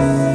Jesus.